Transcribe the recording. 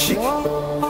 shit.